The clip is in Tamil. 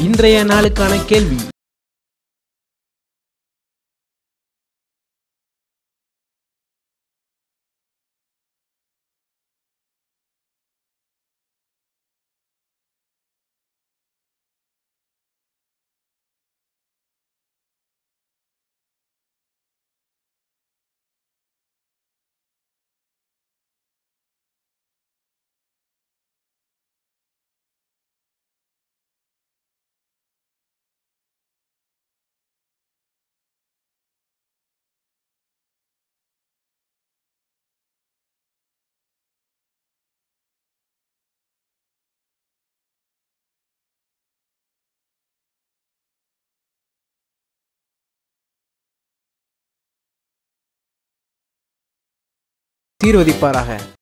இன்றைய நாளுக்கான கேள்வி. தீர்வதிப்பாராக.